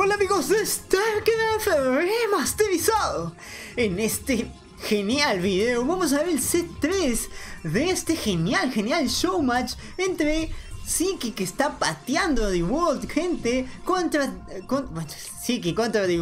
Hola amigos de StarCraft remasterizado. En este genial video vamos a ver el set 3 de este genial, genial showmatch entre Siki que está pateando The World, gente, contra, Siki contra The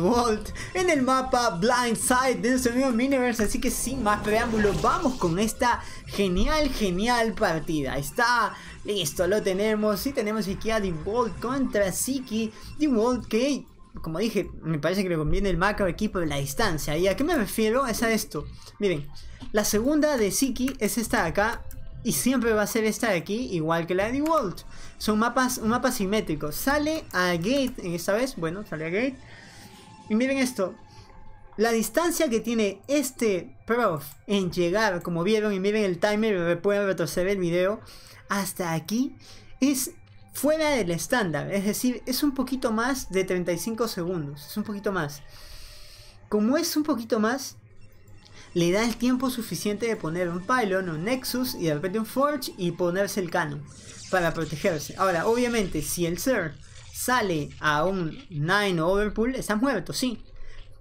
en el mapa Blind Side de nuestro amigo Miniverse. Así que sin más preámbulo, vamos con esta genial, genial partida. Está listo, lo tenemos. Y tenemos aquí a The contra Siki. The que como dije, me parece que le conviene el macro equipo de la distancia. ¿Y a qué me refiero? Es a esto. Miren, la segunda de Siki es esta de acá. Y siempre va a ser esta de aquí, igual que la de Walt. Son mapas, un mapa simétrico. Sale a Gate en esta vez. Bueno, sale a Gate. Y miren esto. La distancia que tiene este Prof en llegar, como vieron, y miren el timer, pueden retroceder el video, hasta aquí, es fuera del estándar. Es decir, es un poquito más de 35 segundos. Es un poquito más. Como es un poquito más, le da el tiempo suficiente de poner un pylon, un nexus y de repente un forge y ponerse el canon para protegerse. Ahora, obviamente, si el ser sale a un 9 overpool, está muerto, sí.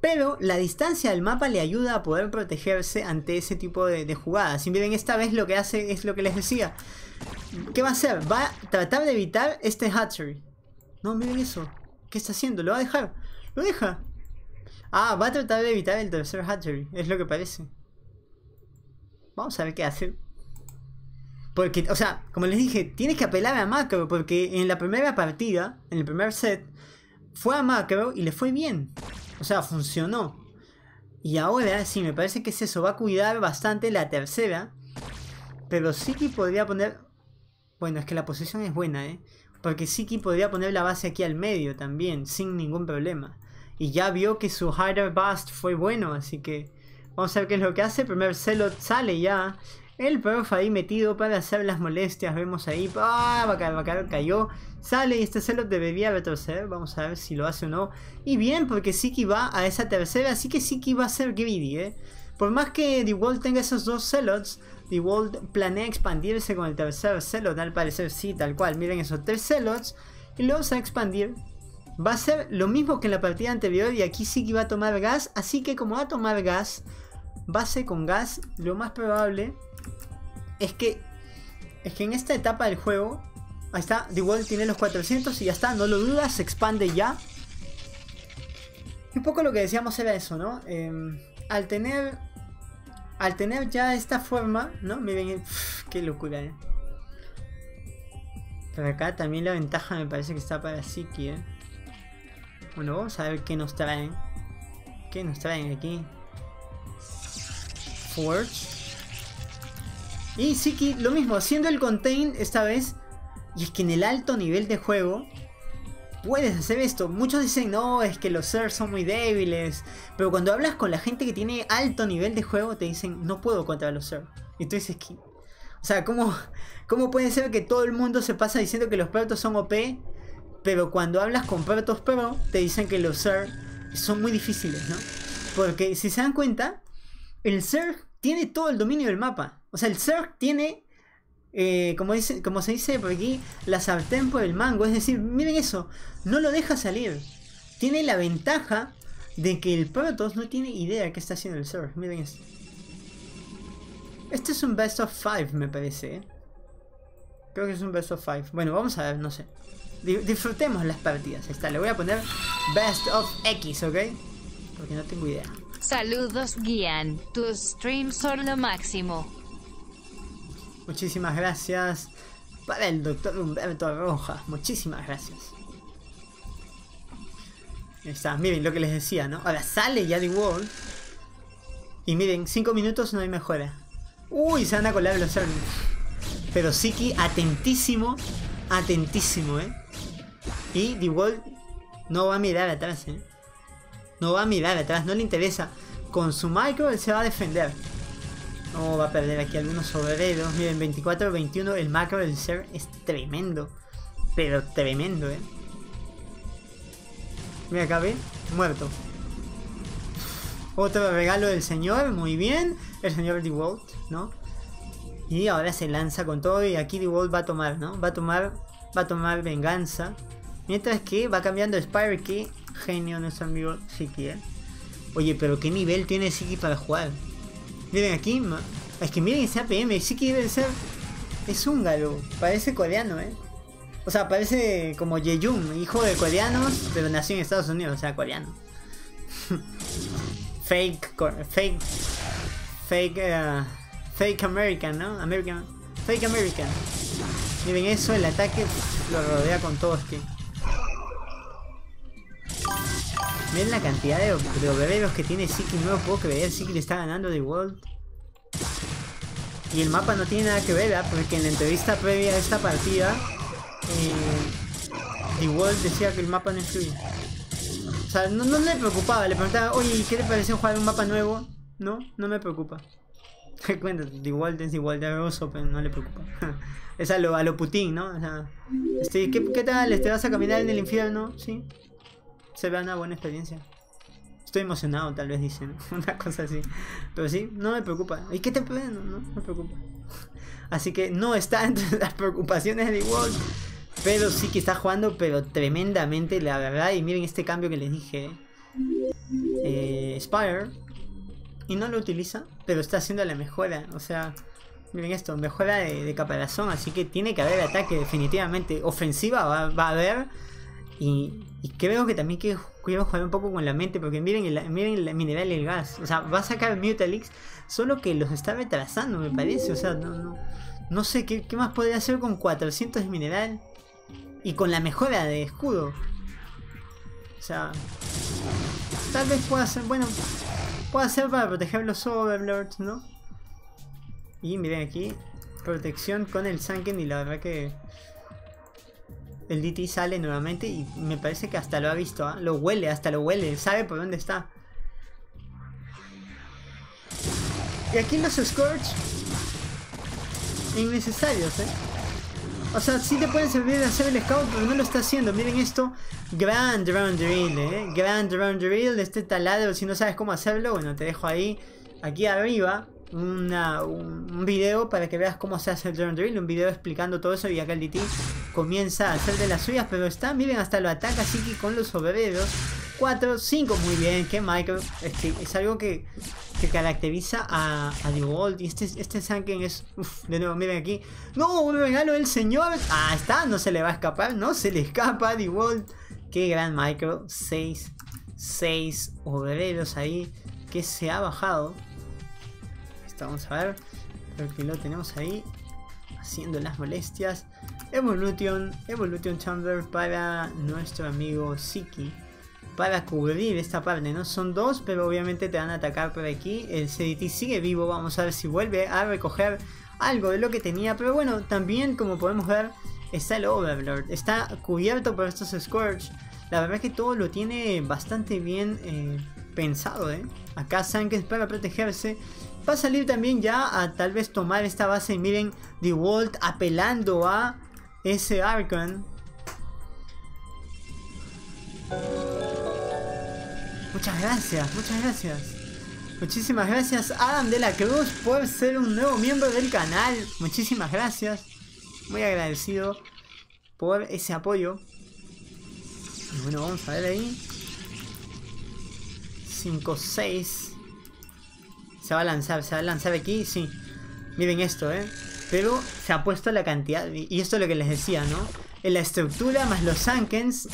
Pero la distancia del mapa le ayuda a poder protegerse ante ese tipo de, jugadas. Si miren, esta vez lo que hace es lo que les decía. ¿Qué va a hacer? Va a tratar de evitar este hatchery. No, miren eso. ¿Qué está haciendo? ¿Lo va a dejar? ¿Lo deja? Ah, va a tratar de evitar el tercer hatchery, es lo que parece. Vamos a ver qué hace. Porque, o sea, como les dije, tienes que apelar a macro, porque en la primera partida, en el primer set, fue a macro y le fue bien. O sea, funcionó. Y ahora, sí, me parece que es eso, va a cuidar bastante la tercera. Pero Siki podría poner... Bueno, es que la posición es buena, ¿eh? Porque Siki podría poner la base aquí al medio también, sin ningún problema. Y ya vio que su Harder Bust fue bueno, así que vamos a ver qué es lo que hace. Primer Celot sale ya. El prof ahí metido para hacer las molestias. Vemos ahí. ¡Ah! A caer, cayó. Sale y este Celot debería retroceder. Vamos a ver si lo hace o no. Y bien, porque Siki va a esa tercera. Así que Siki va a ser greedy, ¿eh? Por más que The World tenga esos dos Celots. The World planea expandirse con el tercer Celot. Al parecer sí, tal cual. Miren esos tres Celots. Y luego se va a expandir Va a ser lo mismo que en la partida anterior y aquí sí que va a tomar gas. Así que como va a tomar gas, base con gas, lo más probable es que, es que en esta etapa del juego, ahí está, The World tiene los 400 y ya está, no lo dudas, se expande ya. Un poco lo que decíamos era eso, ¿no? Em, al tener al tener ya esta forma, ¿no? Miren, qué locura, ¿eh? Pero acá también la ventaja me parece que está para Siki, ¿eh? Bueno, vamos a ver qué nos traen. ¿Qué nos traen aquí? Forge. Y Siki, lo mismo, haciendo el contain esta vez. Y es que en el alto nivel de juego puedes hacer esto. Muchos dicen, no, es que los Zers son muy débiles. Pero cuando hablas con la gente que tiene alto nivel de juego, te dicen, no puedo contra los Zers. Y tú dices, O sea, ¿cómo, ¿cómo puede ser que todo el mundo se pasa diciendo que los Protos son OP pero cuando hablas con Protoss Pro, te dicen que los Zerg son muy difíciles, ¿no? Porque si se dan cuenta, el Zerg tiene todo el dominio del mapa. O sea, el Zerg tiene, eh, como, dice, como se dice por aquí, la sartén por el mango. Es decir, miren eso, no lo deja salir. Tiene la ventaja de que el Protoss no tiene idea de qué está haciendo el Zerg. Miren eso. Este es un best of 5, me parece. ¿eh? Creo que es un best of 5. Bueno, vamos a ver, no sé disfrutemos las partidas. está, le voy a poner Best of X, ¿ok? Porque no tengo idea. Saludos, Guian. Tus streams son lo máximo. Muchísimas gracias para el doctor Humberto Roja. Muchísimas gracias. Ahí está, miren lo que les decía, ¿no? Ahora sale ya The World. Y miren, 5 minutos no hay mejora. Uy, se van a colar los. Pero Siki atentísimo, atentísimo, ¿eh? Y The Wall no va a mirar atrás, ¿eh? No va a mirar atrás, no le interesa. Con su micro él se va a defender. No va a perder aquí algunos obreros. Miren, 24-21, el macro del ser es tremendo. Pero tremendo, ¿eh? Mira. Muerto. Otro regalo del señor, muy bien. El señor DeWalt, ¿no? Y ahora se lanza con todo y aquí DeWalt va a tomar, ¿no? Va a tomar, va a tomar venganza. Mientras que va cambiando Spire que Genio nuestro amigo Siki, ¿eh? Oye, pero ¿qué nivel tiene Siki para jugar? Miren aquí, es que miren ese APM, Siki debe ser... Es húngaro, parece coreano, ¿eh? O sea, parece como Yejun, hijo de coreanos, pero nació en Estados Unidos, o sea, coreano. fake, fake, fake, uh, fake American, ¿no? American, fake American. Miren eso, el ataque lo rodea con todo que Miren la cantidad de, de que tiene Siki, no puedo creer, Siki le está ganando de World. Y el mapa no tiene nada que ver, porque en la entrevista previa a esta partida, eh, World decía que el mapa no influye. O sea, no, no le preocupaba, le preguntaba, oye, ¿qué te pareció jugar un mapa nuevo? No, no me preocupa. ¿Qué cuenta? The World es igual de Rosso, pero no le preocupa. es a lo, a lo Putin, ¿no? O sea, este, ¿qué, ¿qué tal? ¿Te vas a caminar en el infierno? Sí. Se ve una buena experiencia. Estoy emocionado, tal vez dicen. Una cosa así. Pero sí, no me preocupa. ¿Y qué te no, no me preocupa. Así que no está entre las preocupaciones de World. Pero sí que está jugando, pero tremendamente, la verdad. Y miren este cambio que les dije. Eh, Spire. Y no lo utiliza, pero está haciendo la mejora. O sea, miren esto, mejora de, de caparazón. Así que tiene que haber ataque definitivamente. Ofensiva va, va a haber. Y, y creo que también quiero jugar un poco con la mente, porque miren el, miren el mineral y el gas. O sea, va a sacar Mutalix, solo que los está retrasando, me parece. O sea, no, no, no sé ¿qué, más podría hacer con 400 de mineral y con la mejora de escudo. O sea, tal vez pueda ser, bueno, pueda ser para proteger los Overlords, ¿no? Y miren aquí, protección con el Sanken y la verdad que el DT sale nuevamente y me parece que hasta lo ha visto, ¿ah? lo huele, hasta lo huele, sabe por dónde está. Y aquí los Scorch innecesarios, ¿eh? O sea, sí te pueden servir de hacer el scout, pero no lo está haciendo. Miren esto. Grand Round Drill, ¿eh? Grand Round Drill este taladro. Si no sabes cómo hacerlo, bueno, te dejo ahí, aquí arriba, una, un, video para que veas cómo se hace el Drone Drill, un video explicando todo eso y acá el DT comienza a hacer de las suyas, pero está, miren, hasta lo ataca que con los obreros. 4, 5, muy bien, que Michael, es, algo que, que caracteriza a, a y este, este Sanken es, de nuevo, miren aquí, no, un regalo del señor, ah, está, no se le va a escapar, no se le escapa a World, qué gran Michael, 6, 6 obreros ahí, que se ha bajado, vamos a ver. Creo que lo tenemos ahí. Haciendo las molestias. Evolution, Evolution Chamber para nuestro amigo Siki. Para cubrir esta parte, ¿no? Son dos, pero obviamente te van a atacar por aquí. El CDT sigue vivo, vamos a ver si vuelve a recoger algo de lo que tenía. Pero bueno, también como podemos ver, está el Overlord. Está cubierto por estos Scourge. La verdad es que todo lo tiene bastante bien eh, pensado, ¿eh? Acá Sankens para protegerse va a salir también ya a tal vez tomar esta base miren The Walt apelando a ese Archon. Muchas gracias, muchas gracias. Muchísimas gracias Adam de la Cruz por ser un nuevo miembro del canal. Muchísimas gracias. Muy agradecido por ese apoyo. Y bueno, vamos a ver ahí. 5, 6. Se va a lanzar, se va a lanzar aquí, sí. Miren esto, ¿eh? Pero se ha puesto la cantidad, y esto es lo que les decía, ¿no? En la estructura más los Sankens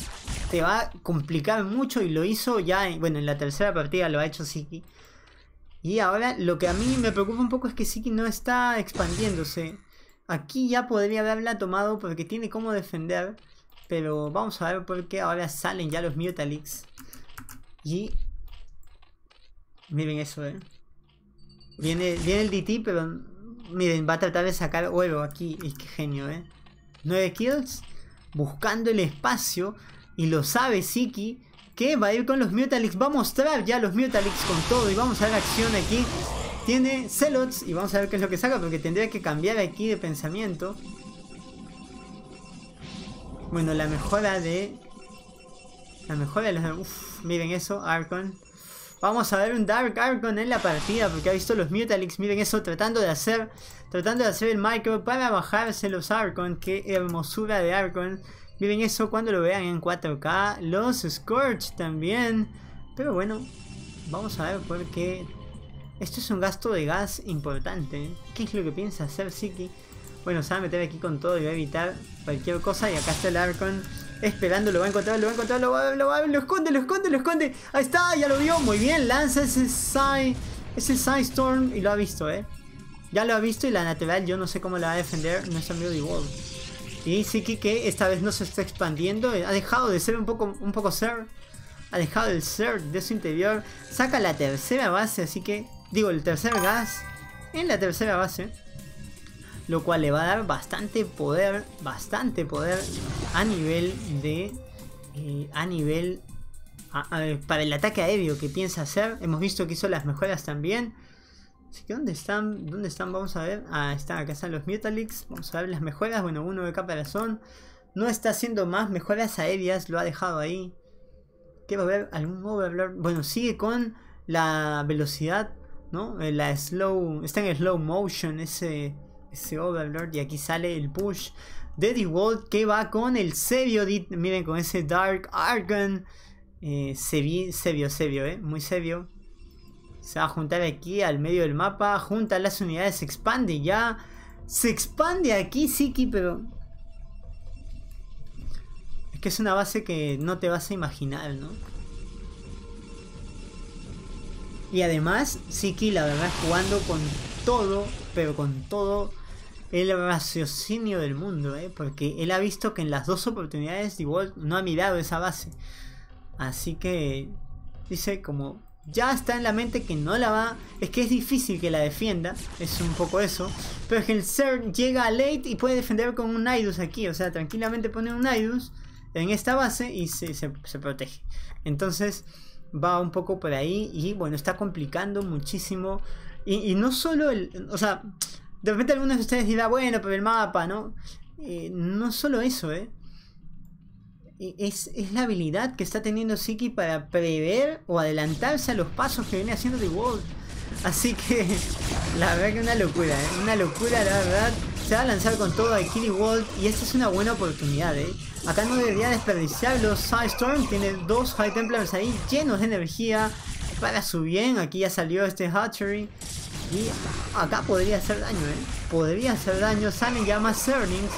te va a complicar mucho y lo hizo ya, bueno, en la tercera partida lo ha hecho Siki. Y ahora lo que a mí me preocupa un poco es que Siki no está expandiéndose. Aquí ya podría haberla tomado porque tiene cómo defender. Pero vamos a ver por qué ahora salen ya los Mutalix. Y... Miren eso, eh. Viene, viene el DT, pero miren, va a tratar de sacar oro aquí. Es que genio, ¿eh? 9 kills, buscando el espacio. Y lo sabe Siki, que va a ir con los Mutalix. Va a mostrar ya los Mutalix con todo. Y vamos a ver acción aquí. Tiene Celots y vamos a ver qué es lo que saca, porque tendría que cambiar aquí de pensamiento. Bueno, la mejora de... La mejora de los... Uf, miren eso, Arcon. Vamos a ver un Dark Archon en la partida porque ha visto los Mutalix. Miren eso, tratando de hacer tratando de hacer el micro para bajarse los Archon. Qué hermosura de Archon. Miren eso cuando lo vean en 4K. Los Scorch también. Pero bueno, vamos a ver porque esto es un gasto de gas importante. ¿Qué es lo que piensa hacer Siki? Bueno, se va a meter aquí con todo y va a evitar cualquier cosa. Y acá está el Arcon esperando, lo va a encontrar, lo va a encontrar, lo va, lo va, lo esconde, lo esconde, lo esconde. Ahí está, ya lo vio, muy bien. Lanza ese Sai, ese Sai Storm y lo ha visto, eh. Ya lo ha visto y la natural yo no sé cómo la va a defender nuestro amigo Devolve. Y Siki que esta vez no se está expandiendo, ha dejado de ser un poco, un poco ser. Ha dejado el ser de su interior. Saca la tercera base, así que... Digo, el tercer gas en la tercera base lo cual le va a dar bastante poder, bastante poder a nivel de, eh, a nivel, para el ataque aéreo que piensa hacer. Hemos visto que hizo las mejoras también. Así que ¿dónde están? ¿Dónde están? Vamos a ver. Ah, están acá están los Mutalix. Vamos a ver las mejoras. Bueno, uno de caparazón. No está haciendo más mejoras aéreas. Lo ha dejado ahí. Quiero ver algún Overlord. Bueno, sigue con la velocidad. ¿No? Eh, la slow. Está en slow motion. Ese ese Overlord. Y aquí sale el push de The World que va con el Sebio. Miren, con ese Dark Argon. Eh, Sebio, Sebio, eh, muy Sebio. Se va a juntar aquí al medio del mapa. Junta las unidades, se expande ya. Se expande aquí, Siki, pero. Es que es una base que no te vas a imaginar, ¿no? Y además, Siki, la verdad, jugando con todo, pero con todo el raciocinio del mundo, ¿eh? porque él ha visto que en las dos oportunidades igual no ha mirado esa base. Así que dice como ya está en la mente que no la va, es que es difícil que la defienda, es un poco eso, pero es que el ser llega a late y puede defender con un Nidus aquí, o sea, tranquilamente pone un Nidus en esta base y se, se, protege. Entonces va un poco por ahí y bueno, está complicando muchísimo. Y, y no solo el, o sea, de repente algunos de ustedes dirán, bueno, pero el mapa, ¿no? Eh, no solo eso, ¿eh? ¿eh? Es, es, la habilidad que está teniendo Siki para prever o adelantarse a los pasos que viene haciendo The World. Así que, la verdad que una locura, ¿eh? Una locura, la verdad. Se va a lanzar con todo a Killy World y esta es una buena oportunidad, ¿eh? Acá no debería desperdiciar los Storm. Tiene dos High Templars ahí llenos de energía para su bien. Aquí ya salió este Hatchery. Y acá podría hacer daño, ¿eh? Podría hacer daño. Salen ya más Zerlings.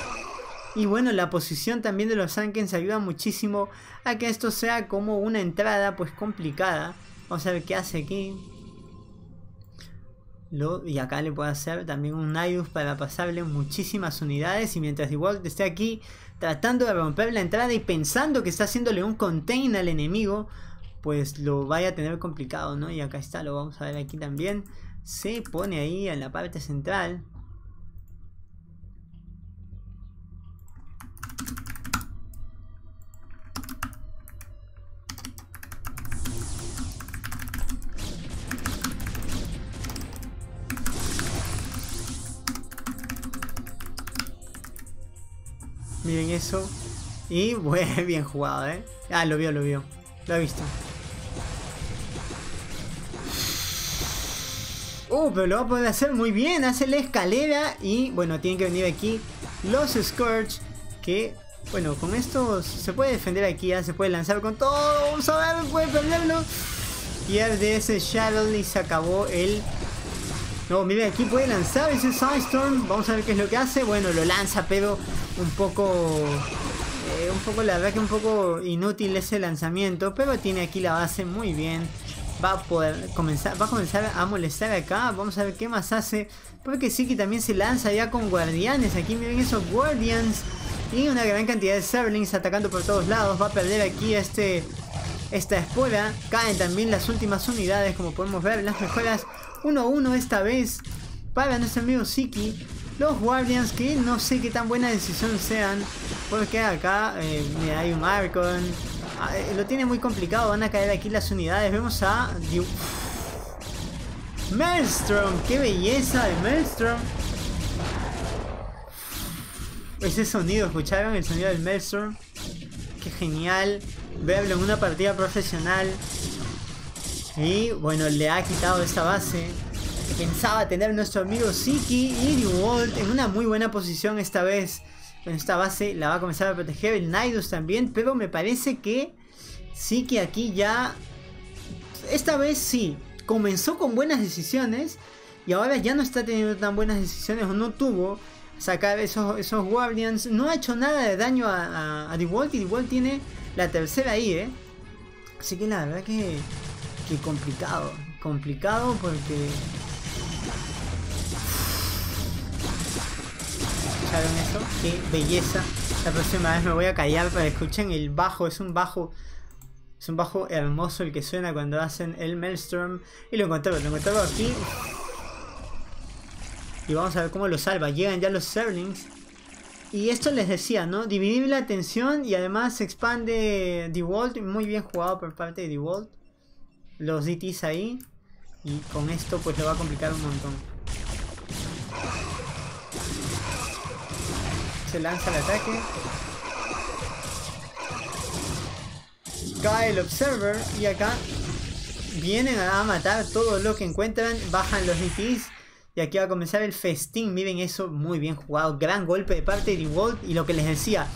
Y bueno, la posición también de los Sankens ayuda muchísimo a que esto sea como una entrada pues complicada. Vamos a ver qué hace aquí. Y acá le puedo hacer también un Nidus para pasarle muchísimas unidades. Y mientras igual esté aquí tratando de romper la entrada y pensando que está haciéndole un contain al enemigo, pues lo vaya a tener complicado, ¿no? Y acá está, lo vamos a ver aquí también se pone ahí en la parte central. Miren eso. Y bueno, bien jugado, ¿eh? Ah, lo vio, lo vio. Lo ha visto. Uh, pero lo va a poder hacer muy bien. Hace la escalera y bueno, tienen que venir aquí los Scourge. Que bueno, con esto se puede defender aquí. Ya se puede lanzar con todo. Vamos a ver, puede perderlo. Pierde ese Shadow y se acabó el... No, miren, aquí puede lanzar ese Sunstorm. Vamos a ver qué es lo que hace. Bueno, lo lanza, pero un poco... Eh, un poco, la verdad que un poco inútil ese lanzamiento. Pero tiene aquí la base muy bien va a poder comenzar, va a comenzar a molestar acá. Vamos a ver qué más hace. Porque Siki también se lanza ya con guardianes. Aquí miren esos guardians. Y una gran cantidad de Serlings atacando por todos lados. Va a perder aquí este, esta espora. Caen también las últimas unidades. Como podemos ver, las mejoras 1-1 esta vez. Para nuestro amigo Siki. Los Guardians que no sé qué tan buena decisión sean. Porque acá eh, hay un Arcon. Ah, lo tiene muy complicado, van a caer aquí las unidades. Vemos a... Maelstrom, qué belleza de Maelstrom. Ese sonido, ¿escucharon el sonido del Maelstrom? Qué genial verlo en una partida profesional. Y bueno, le ha quitado esta base pensaba tener nuestro amigo Siki y Walt en una muy buena posición esta vez esta base la va a comenzar a proteger el Nidus también, pero me parece que sí que aquí ya... Esta vez sí, comenzó con buenas decisiones y ahora ya no está teniendo tan buenas decisiones o no tuvo sacar esos, esos Guardians. No ha hecho nada de daño a, a, a DeWalt y DeWalt tiene la tercera ahí, ¿eh? Así que la verdad que, que complicado. Complicado porque... ¿Escucharon eso? Qué belleza. La próxima vez me voy a callar para escuchen el bajo. Es un bajo... Es un bajo hermoso el que suena cuando hacen el Maelstrom. Y lo encontré, lo encontré aquí. Y vamos a ver cómo lo salva. Llegan ya los Serlings. Y esto les decía, ¿no? Dividir la atención y además se expande DeWalt. Muy bien jugado por parte de DeWalt. Los DTs ahí. Y con esto pues lo va a complicar un montón. Se lanza el ataque. Cae el Observer. Y acá vienen a matar todo lo que encuentran. Bajan los DTs. Y aquí va a comenzar el festín. Miren eso, muy bien jugado. Gran golpe de parte de DeWalt. Y lo que les decía,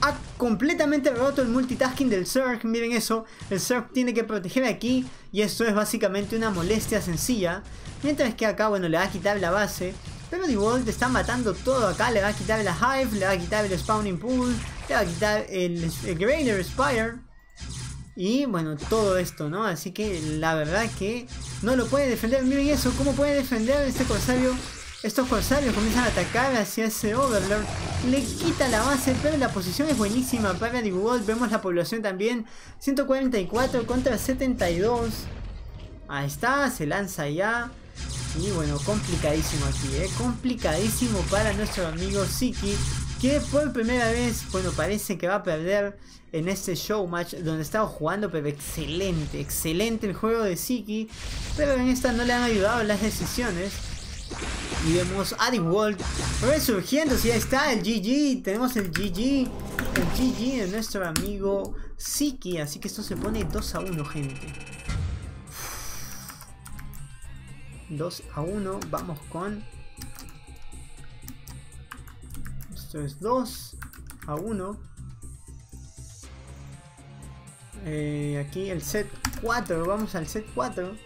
ha completamente roto el multitasking del Zerg. Miren eso, el Zerg tiene que proteger aquí. Y esto es básicamente una molestia sencilla. Mientras que acá, bueno, le va a quitar la base. Pero DeWalt está matando todo acá. Le va a quitar la Hive, le va a quitar el Spawning Pool, le va a quitar el, el Spire. Y bueno, todo esto, ¿no? Así que la verdad que no lo puede defender. Miren eso, ¿cómo puede defender este corsario? Estos corsarios comienzan a atacar hacia ese Overlord. Le quita la base, pero la posición es buenísima para DeWalt. Vemos la población también. 144 contra 72. Ahí está, se lanza ya. Y bueno, complicadísimo aquí, ¿eh? Complicadísimo para nuestro amigo Siki. Que por primera vez, bueno, parece que va a perder en este show match donde estaba jugando, pero excelente, excelente el juego de Siki. Pero en esta no le han ayudado las decisiones. Y vemos a DeWalt resurgiendo. Si ahí está el GG. Tenemos el GG. El GG de nuestro amigo Siki. Así que esto se pone 2 a 1, gente. 2 a 1. Vamos con. Esto es 2 a 1. Eh, aquí el set 4. Vamos al set 4.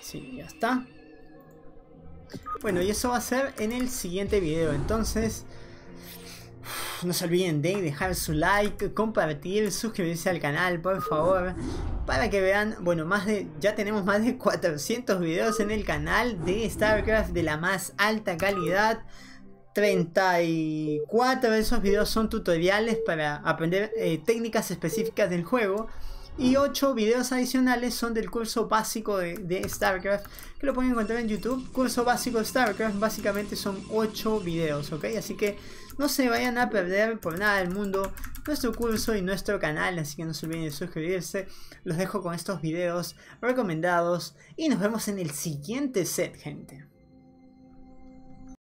Sí, ya está. Bueno, y eso va a ser en el siguiente video. Entonces, no se olviden de dejar su like, compartir, suscribirse al canal, por favor. Para que vean, bueno, más de, ya tenemos más de 400 videos en el canal de StarCraft de la más alta calidad. 34 de esos videos son tutoriales para aprender eh, técnicas específicas del juego. Y 8 videos adicionales son del curso básico de, StarCraft, que lo pueden encontrar en YouTube. Curso básico de StarCraft, básicamente son 8 videos, ¿ok? Así que no se vayan a perder por nada del mundo nuestro curso y nuestro canal, así que no se olviden de suscribirse. Los dejo con estos videos recomendados y nos vemos en el siguiente set, gente.